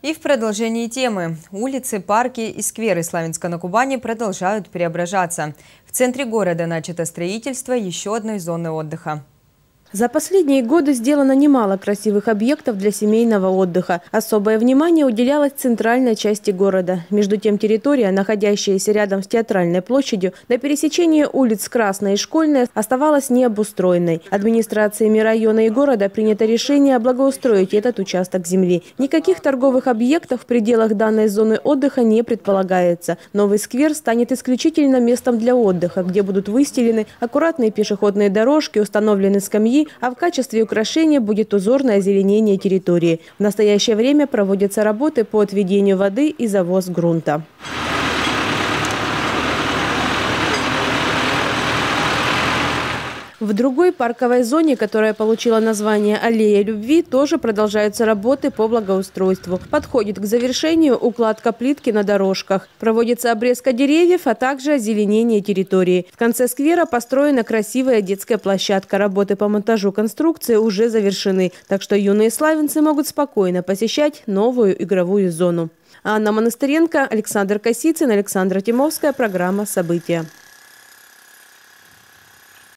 И в продолжении темы. Улицы, парки и скверы Славянска на Кубани продолжают преображаться. В центре города начато строительство еще одной зоны отдыха. За последние годы сделано немало красивых объектов для семейного отдыха. Особое внимание уделялось центральной части города. Между тем территория, находящаяся рядом с театральной площадью, на пересечении улиц Красная и Школьная оставалась необустроенной. Администрациями района и города принято решение благоустроить этот участок земли. Никаких торговых объектов в пределах данной зоны отдыха не предполагается. Новый сквер станет исключительно местом для отдыха, где будут выстелены аккуратные пешеходные дорожки, установлены скамьи а в качестве украшения будет узорное озеленение территории. В настоящее время проводятся работы по отведению воды и завоз грунта. В другой парковой зоне, которая получила название «Аллея любви», тоже продолжаются работы по благоустройству. Подходит к завершению укладка плитки на дорожках. Проводится обрезка деревьев, а также озеленение территории. В конце сквера построена красивая детская площадка. Работы по монтажу конструкции уже завершены, так что юные славянцы могут спокойно посещать новую игровую зону. Анна Монастыренко, Александр Косицын, Александра Тимовская. Программа «События».